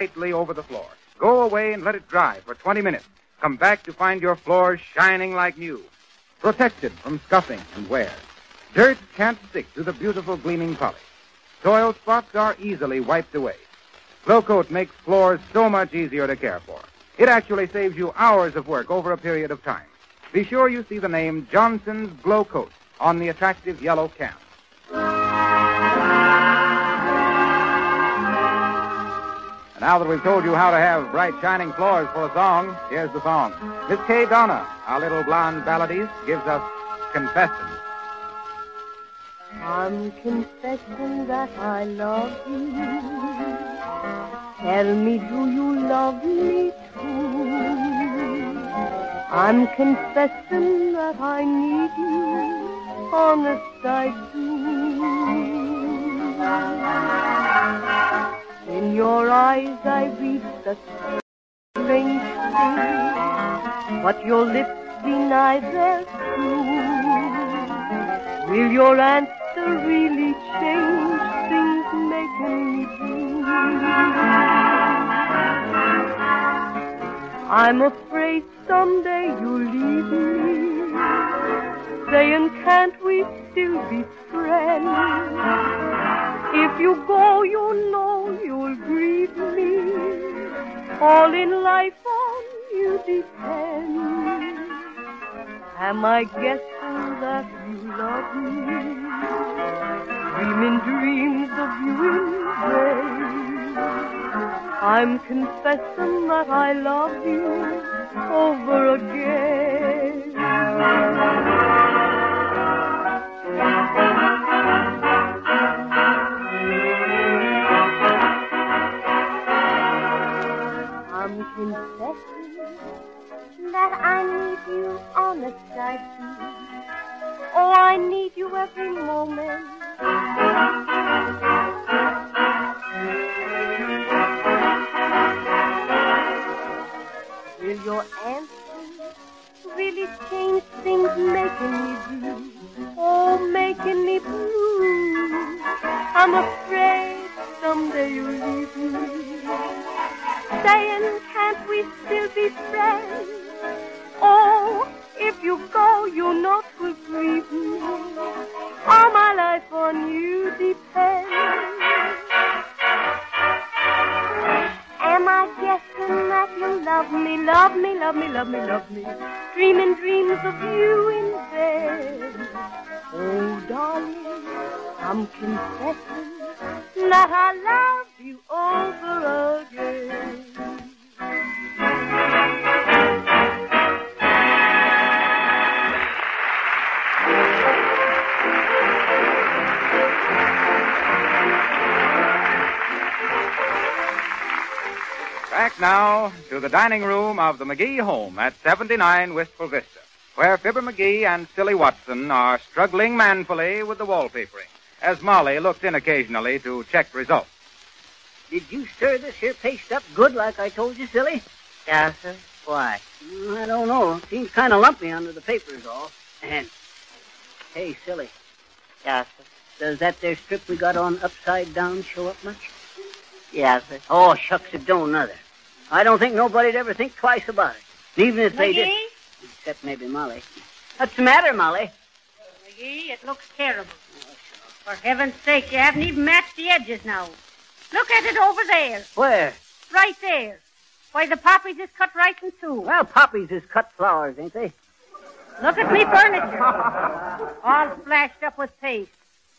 lightly over the floor. Go away and let it dry for 20 minutes. Come back to find your floors shining like new. Protected from scuffing and wear. Dirt can't stick to the beautiful gleaming polish. Soil spots are easily wiped away. Glo-Coat makes floors so much easier to care for. It actually saves you hours of work over a period of time. Be sure you see the name Johnson's Glo-Coat on the attractive yellow can. Now that we've told you how to have bright, shining floors for a song, here's the song. Miss Kay Donna, our little blonde balladist, gives us Confession. I'm confessing that I love you. Tell me, do you love me too? I'm confessing that I need you. Honest, I do. In your eyes, I read the strange things, but your lips deny their truth. Will your answer really change things making me blue? I'm afraid someday you'll leave me, saying, can't we still be friends? If you go, you know you'll grieve me. All in life on you depend. Am I guessing that you love me? Dreaming dreams of you in vain. I'm confessing that I love you your answer really changed things, making me blue? Oh, making me blue. I'm afraid someday you'll leave me saying, can't we still be friends? Oh, if you go, you know twill grieve me. All my life on you depends. Love me, love me, love me, love me, love me? Dreaming dreams of you in bed. Oh, darling, I'm confessing that I love you over again. Back now to the dining room of the McGee home at 79 Wistful Vista, where Fibber McGee and Silly Watson are struggling manfully with the wallpapering, as Molly looked in occasionally to check results. Did you stir this here paste up good like I told you, silly? Yeah, sir. Why? Mm, I don't know. Seems kind of lumpy under the paper, papers all. And, hey, silly, Yeah, sir. does that there strip we got on upside down show up much? Yeah, sir. Oh, shucks, it don't nother. I don't think nobody'd ever think twice about it. Even if they did, McGee? except maybe Molly. What's the matter, Molly? McGee, it looks terrible. For heaven's sake, you haven't even matched the edges now. Look at it over there, Where? right there. Why, the poppies is cut right in two. Well, poppies is cut flowers, ain't they? Look at me furniture. All splashed up with paste.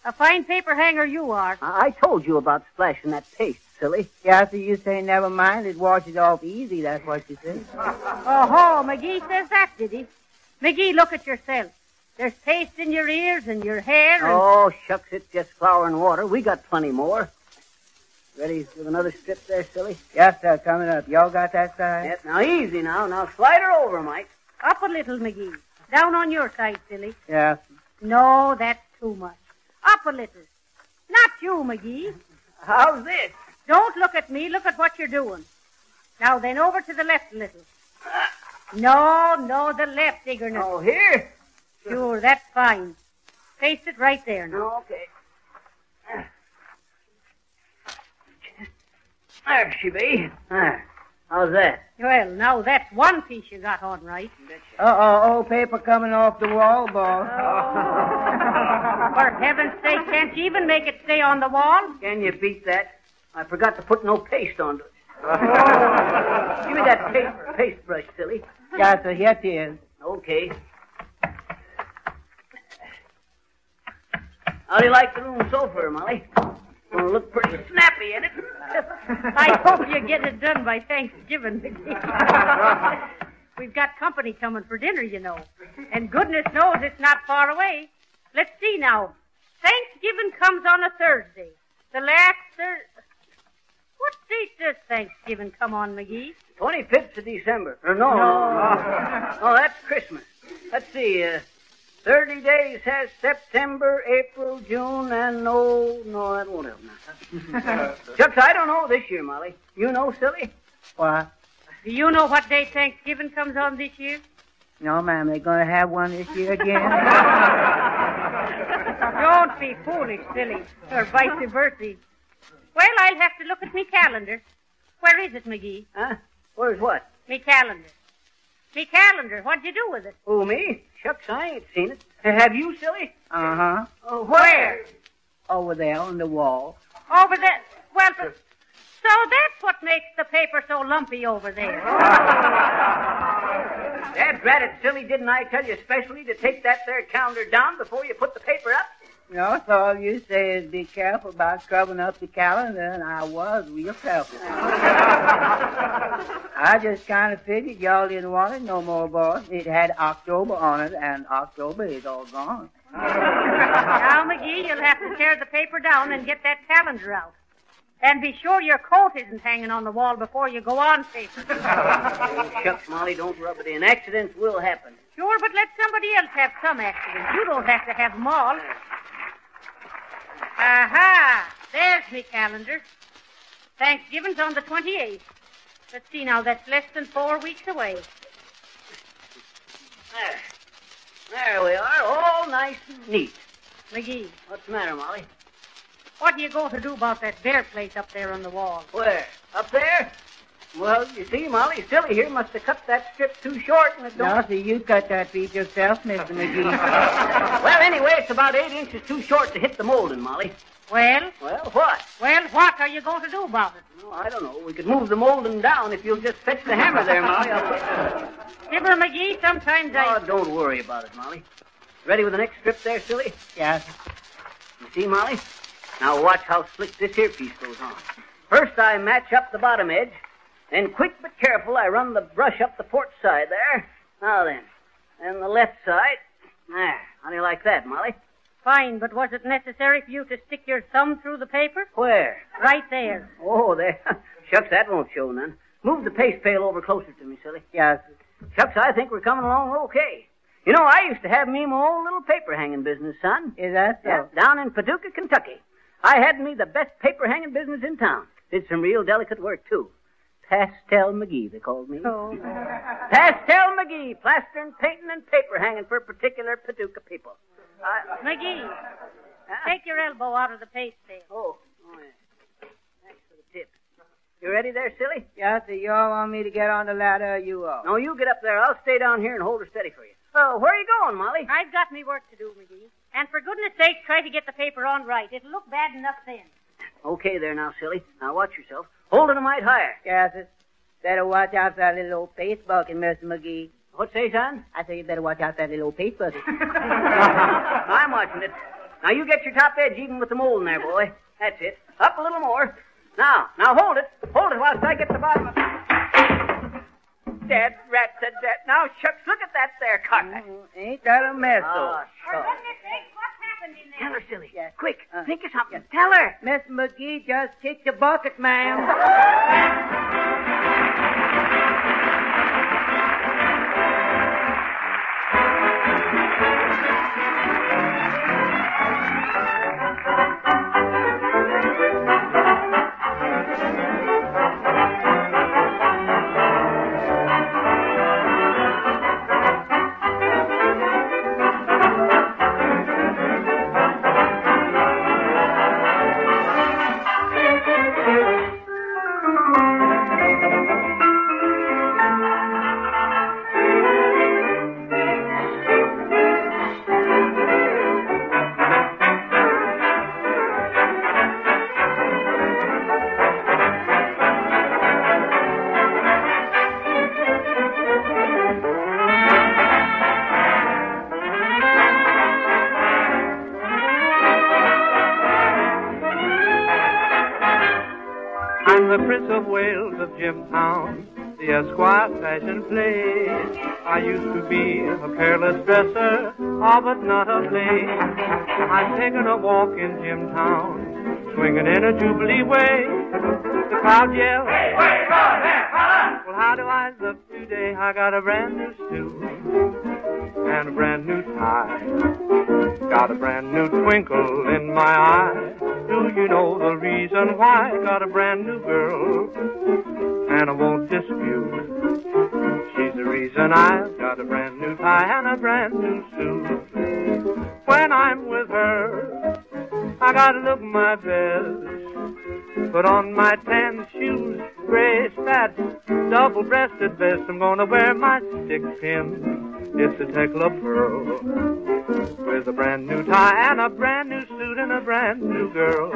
A fine paper hanger you are. I, I told you about splashing that paste, silly. Yeah, sir, you say never mind. It washes off easy. That's what you say. Oh, ho, McGee says that, did he? McGee, look at yourself. There's paste in your ears and your hair and... Oh, shucks, it's just flour and water. We got plenty more. Ready with another strip there, silly? Yes, sir, coming up. Y'all got that side? Yes, now easy now. Now slide her over, Mike. Up a little, McGee. Down on your side, silly. Yeah. No, that's too much. Up a little. Not you, McGee. How's this? Don't look at me. Look at what you're doing. Now then, over to the left a little. No, no, the left, Iggerness. Oh, here? Sure, that's fine. Paste it right there now. Oh, okay. There she be. There. How's that? Well, now that's one piece you got on right. Uh-oh, old paper coming off the wall, boss. For heaven's sake, can't you even make it stay on the wall? Can you beat that? I forgot to put no paste on it. Give me that paste, paste brush, silly. Yes, sir, here it is. Okay. How do you like the room so far, Molly? Gonna look pretty snappy in it. I hope you get it done by Thanksgiving, We've got company coming for dinner, you know. And goodness knows it's not far away. Let's see now. Thanksgiving comes on a Thursday. The last Thur... What date does Thanksgiving come on, McGee? 25th of December. Or no, No. no. Oh, that's Christmas. Let's see. Uh, 30 days has September, April, June, and no, no, that won't help now. Chucks, I don't know this year, Molly. You know, silly? What? Do you know what day Thanksgiving comes on this year? No, ma'am, they're going to have one this year again. Don't be foolish, silly, or vice versa. Well, I'll have to look at me calendar. Where is it, McGee? Huh? Where's what? Me calendar. Me calendar. What'd you do with it? Who, me? Shucks, I ain't seen it. Have you, silly? Uh-huh. Oh, where? Over there on the wall. Over there. Well, so that's what makes the paper so lumpy over there. Dad, drat it, silly, didn't I tell you specially to take that there calendar down before you put the paper up? No, so all you say is be careful about scrubbing up the calendar, and I was real careful. I just kind of figured y'all didn't want it no more, boss. It had October on it, and October is all gone. now, McGee, you'll have to tear the paper down and get that calendar out. And be sure your coat isn't hanging on the wall before you go on paper. Oh, shucks, Molly, don't rub it in. Accidents will happen. Sure, but let somebody else have some accidents. You don't have to have them all. Aha! There's me calendar. Thanksgiving's on the 28th. Let's see now, that's less than four weeks away. There. There we are, all nice and neat. McGee, What's the matter, Molly? what are you going to do about that bear plate up there on the wall? Where? Up there? Well, you see, Molly, Silly here must have cut that strip too short and it don't... Now, see, you cut that piece yourself, Mr. McGee. Well, anyway, it's about eight inches too short to hit the molding, Molly. Well, Well, what? well, what are you going to do about it? Oh, I don't know. We could move the molding down if you'll just fetch the hammer there, Molly. I'll put... McGee, sometimes I... Oh, don't worry about it, Molly. Ready with the next strip there, Silly? yes. You see, Molly? Now watch how slick this here piece goes on. First, I match up the bottom edge. Then, quick but careful, I run the brush up the port side there. Now then. Then the left side. There. How do you like that, Molly? Fine, but was it necessary for you to stick your thumb through the paper? Where? Right there. Oh, there. Shucks, that won't show none. Move the paste pail over closer to me, silly. Yes. Shucks, I think we're coming along okay. You know, I used to have me my own little paper hanging business, son. Is that so? Yeah, down in Paducah, Kentucky. I had me the best paper hanging business in town. Did some real delicate work, too. Pastel McGee, they called me. Oh. Pastel McGee, plastering, painting, and paper hanging for particular Paducah people. I, McGee, huh? take your elbow out of the paste pail. Oh, oh, yeah. Thanks for the tip. You ready there, silly? Yes, sir. You all want me to get on the ladder, or you all? No, you get up there. I'll stay down here and hold her steady for you. Oh, where are you going, Molly? I've got me work to do, McGee. And for goodness sake, try to get the paper on right. It'll look bad enough then. Okay there now, silly. Now watch yourself. Hold it a mite higher. Yes, sir. Better watch out for that little old paste bucket, Mr. McGee. What say, son? I say you better watch out for that little old paste bucket. I'm watching it. Now you get your top edge even with the mold in there, boy. That's it. Up a little more. Now, now hold it. Hold it whilst I get the bottom of it. Dead rat to death. Now, shucks, look at that there cotton. Mm, ain't that a mess, Oh, though? Ah, for happened in Tell her, silly. Yes. Quick, Uh, think of something. Tell her. Miss McGee just kicked the bucket, ma'am. aisles of Wales of Jimtown, the Esquire fashion place. I used to be a careless dresser, oh, but not of late. I've taken a walk in Jimtown, swinging in a jubilee way. The crowd yells, Hey, wait, go there, fella! Well, how do I look today? I got a brand new suit and a brand new tie. Got a brand new twinkle in my eye. Do you know the reason why? I got a brand new girl, and I won't dispute. She's the reason I've got a brand new tie and a brand new suit. When I'm with her, I gotta look my best. Put on my tan shoes, gray spats, double-breasted vest. I'm gonna wear my stick pin. It's a Tecla pearl with a brand new tie and a brand new suit and a brand new girl.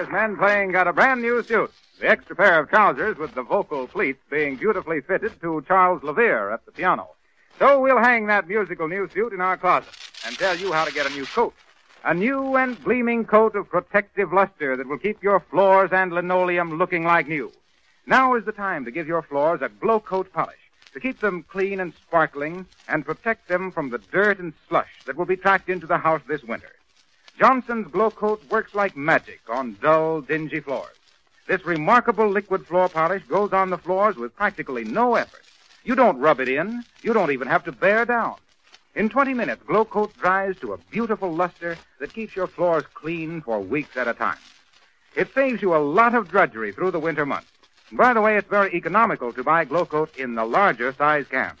His men playing Got a Brand New Suit. The extra pair of trousers with the vocal pleats being beautifully fitted to Charles Levere at the piano. So we'll hang that musical new suit in our closet and tell you how to get a new coat. A new and gleaming coat of protective luster that will keep your floors and linoleum looking like new. Now is the time to give your floors a glow coat polish to keep them clean and sparkling and protect them from the dirt and slush that will be tracked into the house this winter. Johnson's Glo-Coat works like magic on dull, dingy floors. This remarkable liquid floor polish goes on the floors with practically no effort. You don't rub it in. You don't even have to bear down. In 20 minutes, Glo-Coat dries to a beautiful luster that keeps your floors clean for weeks at a time. It saves you a lot of drudgery through the winter months. By the way, it's very economical to buy Glo-Coat in the larger size cans.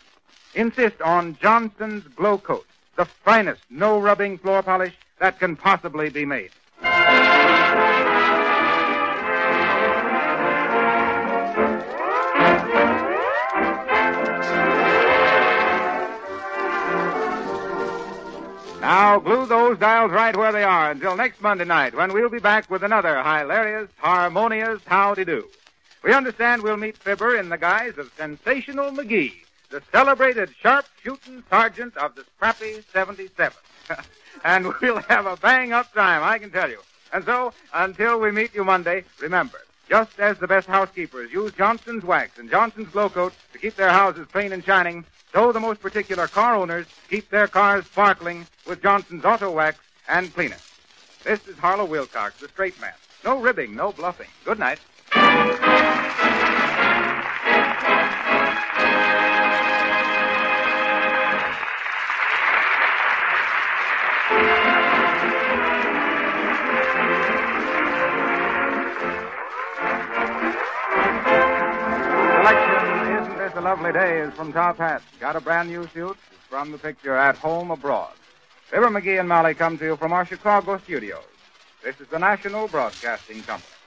Insist on Johnson's Glo-Coat, the finest no rubbing floor polish that can possibly be made. Now glue those dials right where they are until next Monday night when we'll be back with another hilarious, harmonious howdy do. We understand we'll meet Fibber in the guise of Sensational McGee, the celebrated sharp shooting sergeant of the scrappy 77. and we'll have a bang up time, I can tell you. And so, until we meet you Monday, remember, just as the best housekeepers use Johnson's wax and Johnson's glow coat to keep their houses clean and shining, so the most particular car owners keep their cars sparkling with Johnson's auto wax and cleaner. This is Harlow Wilcox, the straight man. No ribbing, no bluffing. Good night. A Lovely Day is from Top Hat. Got a brand new suit? From the picture At Home Abroad. Fibber McGee and Molly come to you from our Chicago studios. This is the National Broadcasting Company.